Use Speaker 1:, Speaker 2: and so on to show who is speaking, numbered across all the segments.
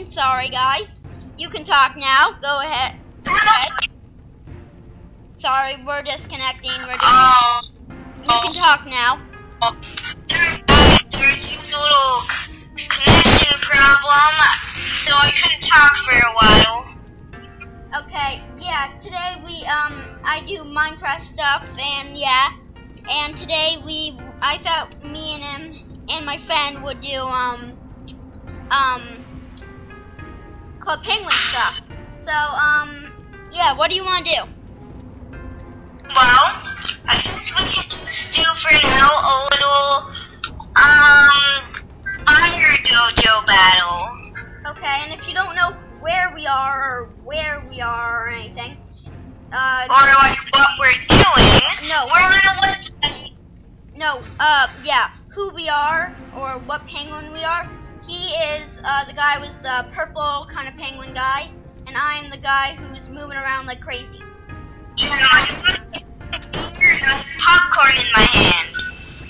Speaker 1: in. Sorry, guys. You can talk now. Go ahead. Go ahead. Sorry, we're disconnecting. We're doing.
Speaker 2: Oh,
Speaker 1: You can talk now.
Speaker 2: there seems a little connection problem, so I couldn't talk for a while.
Speaker 1: Okay, yeah, today we, um, I do Minecraft stuff, and yeah, and today we, I thought me and him and my friend would do, um, um, Club Penguin stuff. So, um, yeah, what do you want to do?
Speaker 2: Well, I guess we could do for now a little, um, fire dojo battle.
Speaker 1: Okay, and if you don't know where we are, or where we are, or anything, uh,
Speaker 2: Or like what we're doing.
Speaker 1: No.
Speaker 2: We're on a website.
Speaker 1: No, uh, yeah, who we are or what penguin we are. He is uh, the guy with the purple kind of penguin guy, and I'm the guy who's moving around like crazy.
Speaker 2: Popcorn in my hand.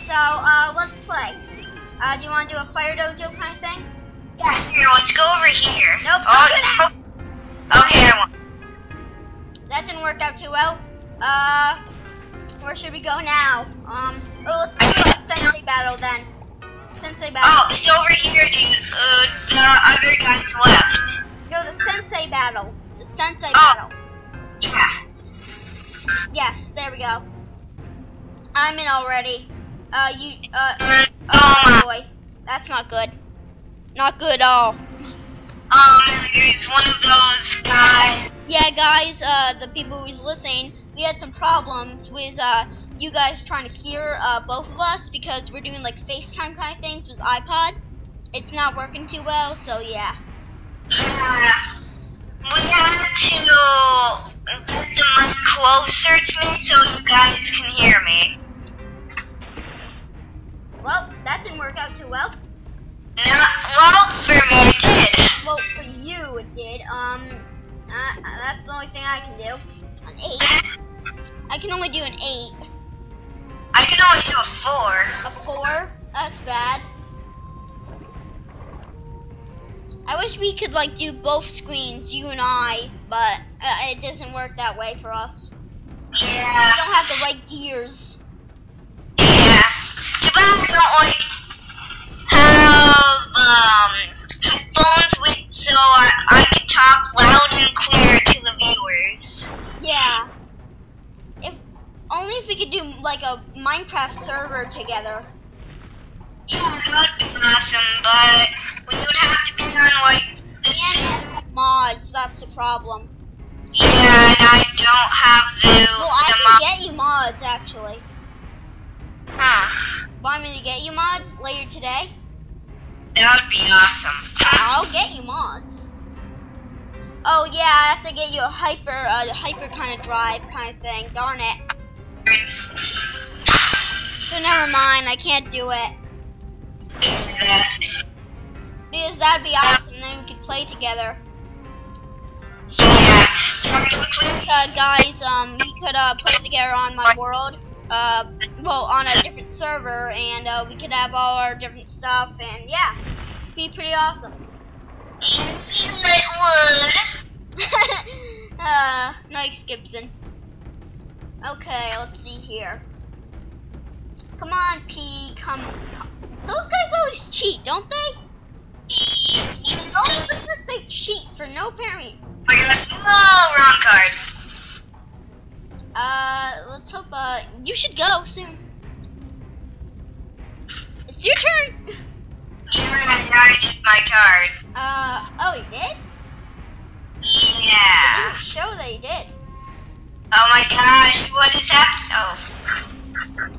Speaker 1: So, uh, let's play. Uh, do you want to do a fire dojo kind of thing?
Speaker 2: Yeah, here, let's go over here.
Speaker 1: Nope,
Speaker 2: Oh,
Speaker 1: that.
Speaker 2: no. Okay, I won't.
Speaker 1: That didn't work out too well. Uh, where should we go now? Um, oh, let's do a battle then. Sensei
Speaker 2: Oh,
Speaker 1: battle.
Speaker 2: it's over here, dude. Uh, the other guy's left.
Speaker 1: No, the sensei battle. The sensei
Speaker 2: Oh.
Speaker 1: battle.
Speaker 2: Yeah.
Speaker 1: Yes, there we go. I'm in already. Uh, you, uh,
Speaker 2: Oh
Speaker 1: oh
Speaker 2: my.
Speaker 1: boy. That's not good. Not good at all.
Speaker 2: Um, there's one of those guys.
Speaker 1: Yeah, guys, uh, the people who's listening, we had some problems with, uh, you guys trying to hear, uh, both of us because we're doing, like, FaceTime kind of things with iPod. It's not working too well, so yeah.
Speaker 2: Yeah. We had to get the mic closer to me so you guys can hear me.
Speaker 1: Well, that didn't work out too well.
Speaker 2: Not well for me, it did.
Speaker 1: Well, for you, it did. Um, uh, that's the only thing I can do. An eight. I can only do an eight.
Speaker 2: I can only do a four.
Speaker 1: A four? That's bad. I wish we could like do both screens, you and I, but uh, it doesn't work that way for us.
Speaker 2: Yeah.
Speaker 1: We don't have the right gears. Minecraft server together.
Speaker 2: Yeah, that would be awesome, but we would have to be on like the.
Speaker 1: Mods, that's the problem.
Speaker 2: Yeah, and I don't have the
Speaker 1: Well, I can get you mods actually.
Speaker 2: Huh.
Speaker 1: Want me to get you mods later today?
Speaker 2: That would be awesome.
Speaker 1: I'll get you mods. Oh yeah, I have to get you a hyper, uh, hyper kind of drive kind of thing. Darn it. So never mind, I can't do it. Because that'd be awesome, then we could play together. Uh, guys, um, we could, uh, play together on my world. Uh, well, on a different server, and, uh, we could have all our different stuff, and yeah, it'd be pretty awesome. Uh, nice, Gibson. Okay, let's see here. Come on, P. Come, come. Those guys always cheat, don't they? Looks like they cheat for no apparent.
Speaker 2: Oh, wrong card.
Speaker 1: Uh, let's hope, uh, you should go soon. It's your turn.
Speaker 2: Yeah, I did my card.
Speaker 1: Uh, oh, you did?
Speaker 2: Yeah.
Speaker 1: show that you did.
Speaker 2: Oh my gosh, what is that?
Speaker 1: Oh,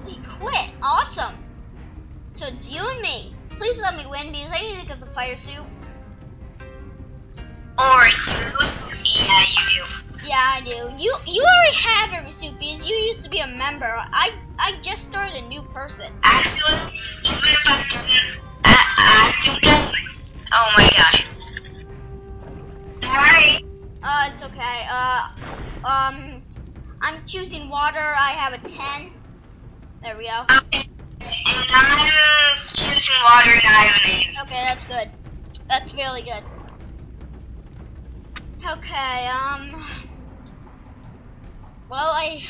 Speaker 1: he quit. Awesome. So it's you and me. Please let me win because I need to get the fire suit.
Speaker 2: Oh. Or you. Yeah, you do.
Speaker 1: Yeah, I do. You you already have every suit because you used to be a member. I I just started a new person.
Speaker 2: Actually, even if I didn't, I, I do that. Oh my gosh. Alright.
Speaker 1: Uh, it's okay. Uh, um, I'm choosing water. I have a ten. There we go.
Speaker 2: Okay. And I'm choosing water and I have an eight.
Speaker 1: Okay, that's good. That's really good. Okay, um. Well, I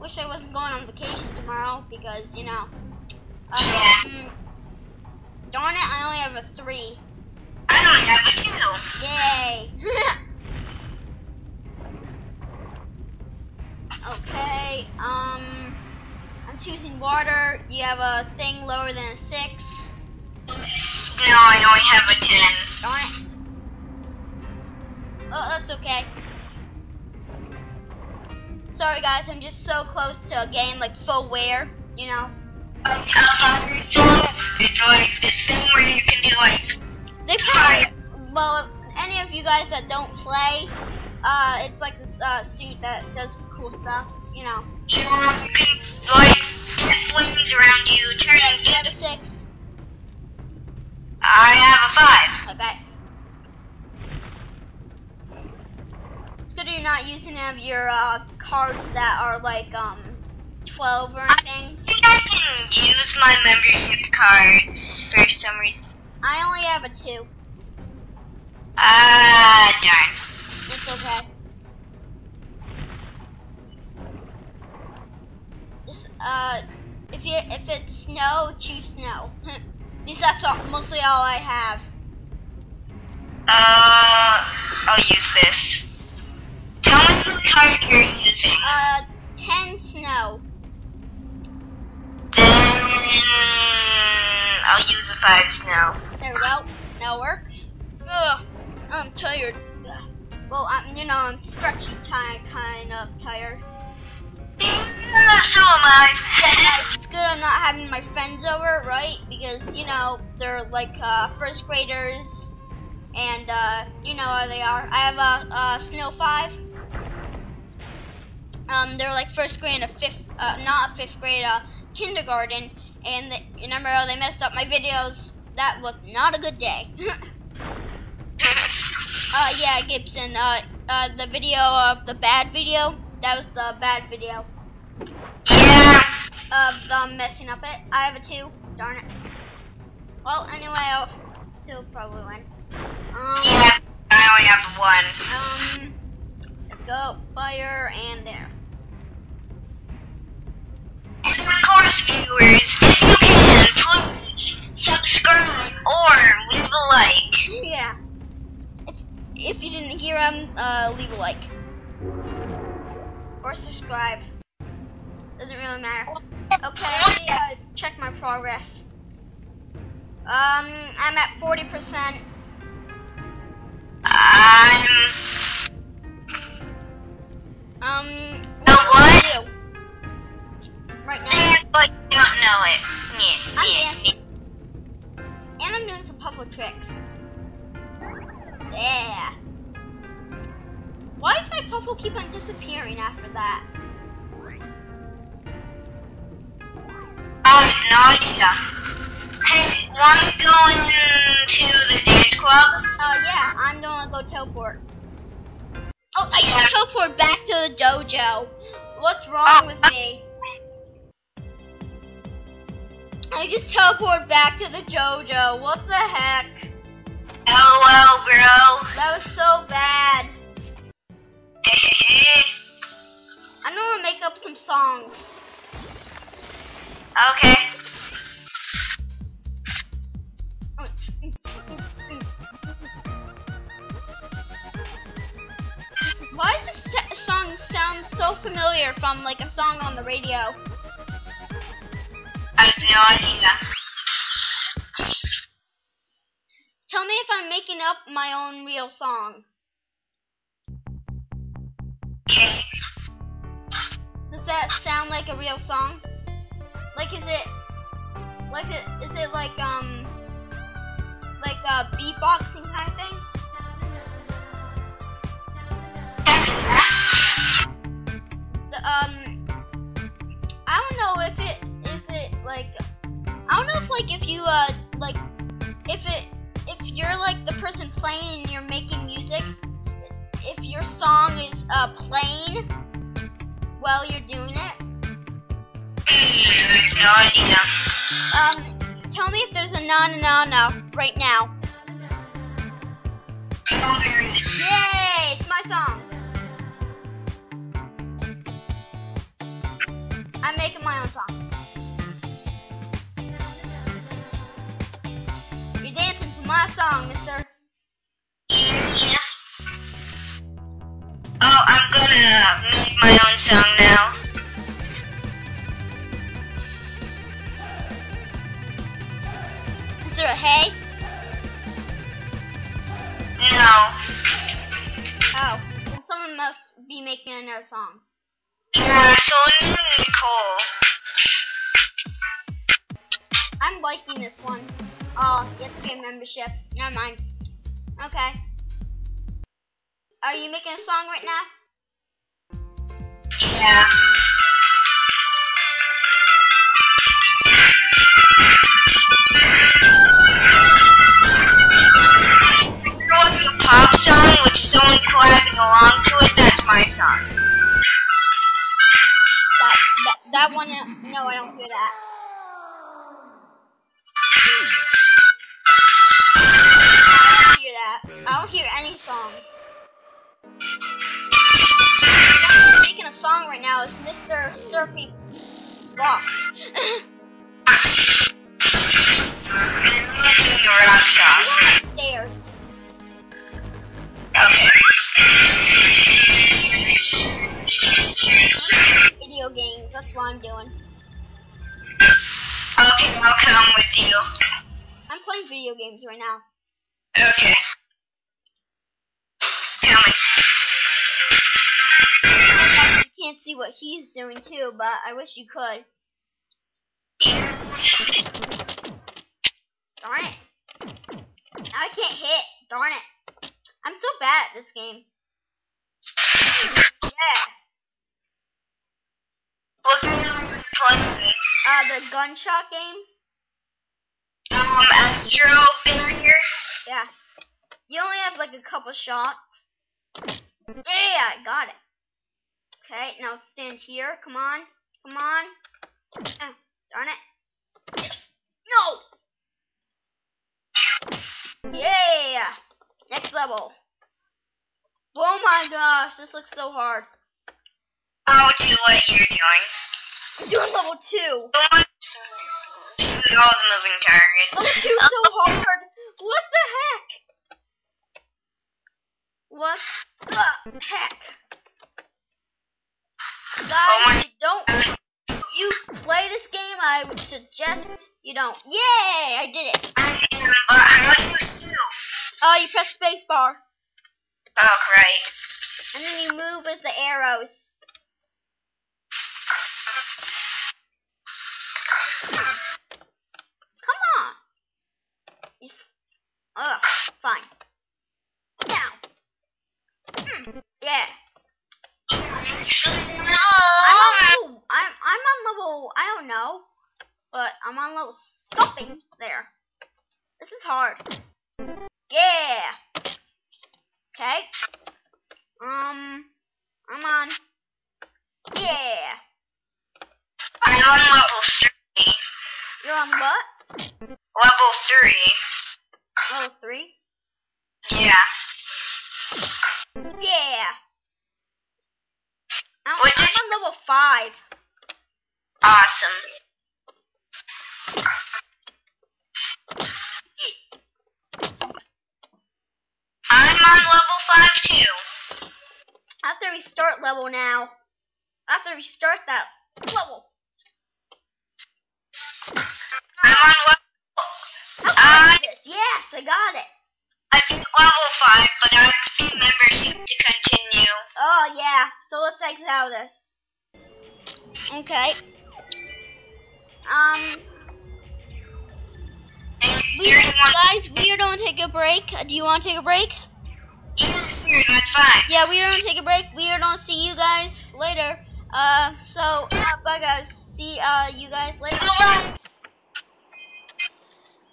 Speaker 1: wish I wasn't going on vacation tomorrow because, you know. Um, darn it, I only have a three.
Speaker 2: I don't have a two.
Speaker 1: Yay! okay, um, choosing water. You have a thing lower than a six.
Speaker 2: No, I only have a ten.
Speaker 1: Darn it. Oh, that's okay. Sorry guys, I'm just so close to a game like full wear, you know.
Speaker 2: It's like this thing where you can do like
Speaker 1: They probably, well, any of you guys that don't play, uh, it's like this uh, suit that does cool stuff, you know.
Speaker 2: you can
Speaker 1: not using any of your uh, cards that are like um 12 or
Speaker 2: I think I can use my membership card for some reason.
Speaker 1: I only have a two.
Speaker 2: Ah, darn.
Speaker 1: It's okay. Just uh, if you if it's snow, choose snow. because that's all, mostly all I have.
Speaker 2: Uh, I'll use this. Card you're using.
Speaker 1: Uh, ten snow.
Speaker 2: Then I'll use a five snow.
Speaker 1: There we go. That'll work. Ugh, I'm tired. Ugh. Well, I'm you know I'm stretchy, ti kind of tired.
Speaker 2: Yeah, so am I.
Speaker 1: It's good I'm not having my friends over, right? Because you know they're like uh, first graders, and uh, you know how they are. I have a, a snow five. Um, they're like first grade and a fifth, uh, not a fifth grade, uh, kindergarten, and they, you remember how they messed up my videos? That was not a good day. uh, yeah, Gibson. Uh, uh, the video of the bad video. That was the bad video
Speaker 2: yeah.
Speaker 1: of them messing up it. I have a two. Darn it. Well, anyway, I'll still probably win. Um,
Speaker 2: Yeah. I only have one.
Speaker 1: um, go. Fire and there.
Speaker 2: And of course, viewers, if you can, please subscribe or leave a like.
Speaker 1: yeah. If, if you didn't hear them, uh, leave a like. Or subscribe. Doesn't really matter. Okay, uh, check my progress. Um, I'm at 40%.
Speaker 2: I'm.
Speaker 1: Um, Right now.
Speaker 2: Dance like you don't know it. Yeah,
Speaker 1: I'm
Speaker 2: yeah.
Speaker 1: And I'm doing some puffle tricks. Yeah. Why does my puffle keep on disappearing after that?
Speaker 2: I no idea. Hey, wanna go into the dance club?
Speaker 1: Oh yeah, I'm gonna go teleport. Oh, I just teleport back to the dojo. What's wrong
Speaker 2: Oh,
Speaker 1: with
Speaker 2: uh-
Speaker 1: me? I just teleported back to the dojo. What the heck?
Speaker 2: Oh, LOL, bro.
Speaker 1: That was so bad. I'm gonna make up some songs.
Speaker 2: okay.
Speaker 1: Why does this song sound so familiar from like a song on the radio?
Speaker 2: I no idea.
Speaker 1: Tell me if I'm making up my own real song.
Speaker 2: Okay.
Speaker 1: Does that sound like a real song? Like is it like it is it like um like a beatboxing kind of thing? The, um like if you uh like if it if you're like the person playing and you're making music if your song is uh playing while you're doing it. Um, tell me if there's a na na na right now. My song
Speaker 2: now.
Speaker 1: Is there a hay?
Speaker 2: No.
Speaker 1: Oh. Then someone must be making another song.
Speaker 2: Yeah, so Nicole.
Speaker 1: I'm liking this one. Oh, you have to a membership. Never mind. Okay. Are you making a song right now?
Speaker 2: Pop song with someone clapping along to it, that's my song.
Speaker 1: That that that one. No, I don't hear that. I don't hear that. I don't hear any song. Song right now is Mr. Surfy Rock.
Speaker 2: Rock song. Okay.
Speaker 1: Video games. That's what I'm doing.
Speaker 2: Okay, I'll come with you.
Speaker 1: I'm playing video games right now.
Speaker 2: Okay.
Speaker 1: Can't see what he's doing too, but I wish you could. Darn it. I can't hit. Darn it. I'm so bad at this game. Yeah.
Speaker 2: What game are you?
Speaker 1: Uh, the gunshot game?
Speaker 2: Um, Astro Barrier?
Speaker 1: Yeah. You only have like a couple shots. Yeah, I got it. Okay, now stand here. Come on. Come on. Uh, darn it. Yes. No! Yeah! Next level. Oh my gosh, this looks so hard.
Speaker 2: I'll do what you're doing.
Speaker 1: I'm doing level two.
Speaker 2: Don't shoot all the moving targets.
Speaker 1: Level two so hard. What the heck? What the heck? Guys,
Speaker 2: Oh
Speaker 1: you don't you play this game, I would suggest you don't. Yay! I did it.
Speaker 2: I am, but how do you?
Speaker 1: Oh, press spacebar,
Speaker 2: Oh, right.
Speaker 1: and then you move with the arrows. Come on. S- Ugh, fine. Now. Hmm, yeah. I'm on level. I'm I'm on level. I don't know, but I'm on level something there. This is hard. Yeah. Okay. Um. I'm on. Yeah.
Speaker 2: I'm on level three.
Speaker 1: You're on what?
Speaker 2: Level three.
Speaker 1: Level three.
Speaker 2: Yeah.
Speaker 1: Yeah. I'm, I'm on level five.
Speaker 2: Awesome. I'm on level five too.
Speaker 1: I have to restart level now. I have to restart that level.
Speaker 2: I'm on level.
Speaker 1: This? Yes, I got it.
Speaker 2: I think level five, but I have to membership to continue.
Speaker 1: Oh yeah. So let's exit out of this. Okay. Um, we, guys, we are going to take a break. Do you want to take a break?
Speaker 2: Yeah, sure, that's fine.
Speaker 1: Yeah, we are going to take a break. We are going to see you guys later. Uh, so uh, bye guys. See uh you guys later.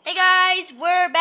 Speaker 1: Hey guys, we're back.